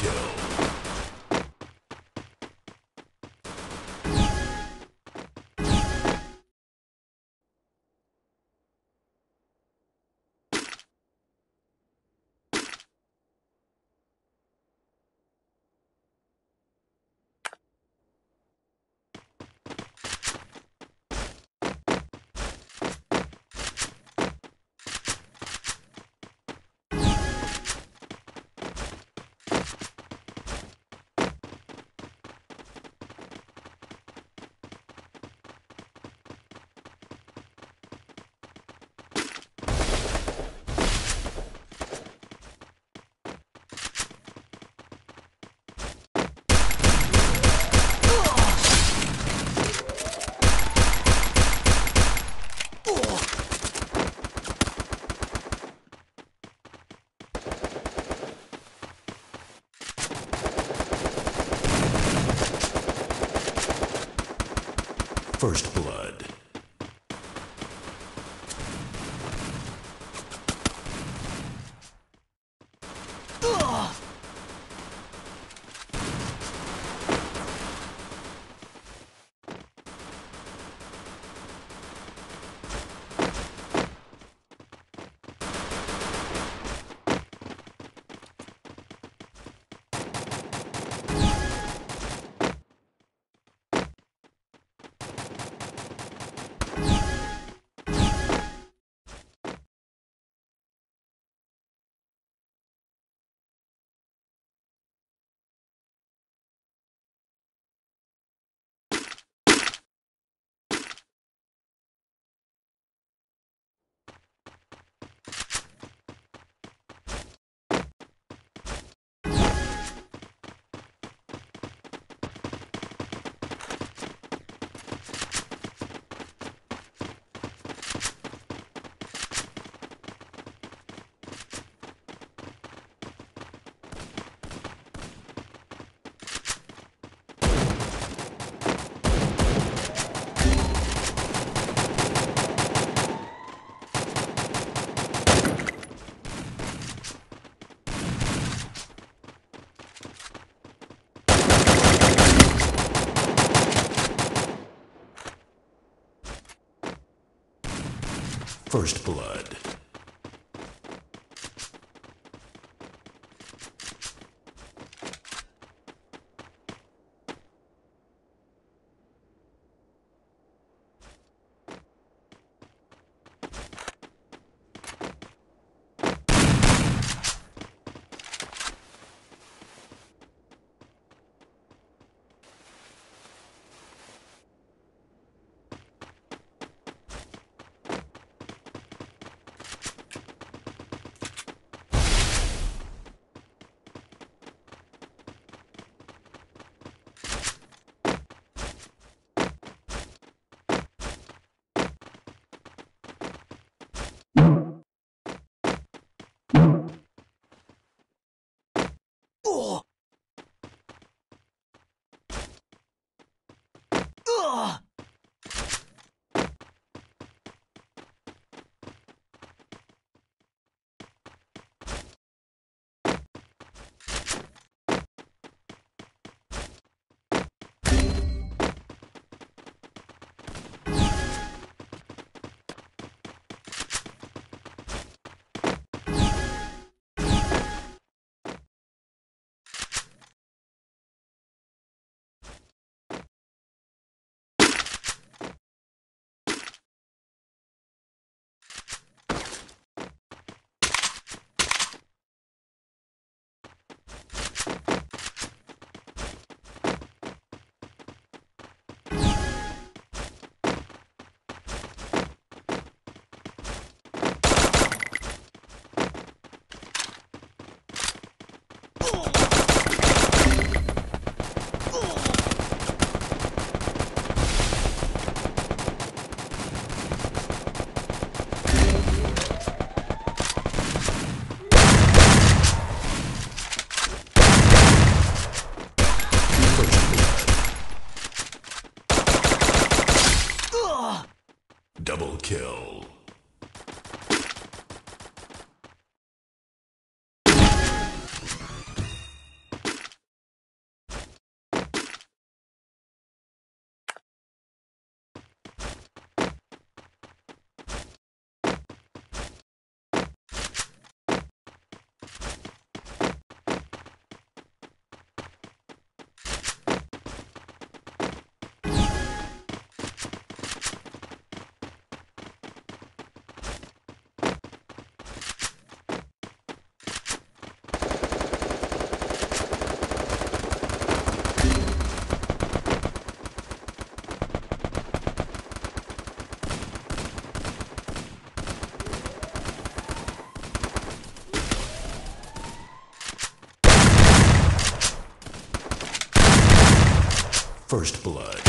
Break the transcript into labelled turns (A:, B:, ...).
A: kill. First Blood. First Blood. Double kill. First Blood.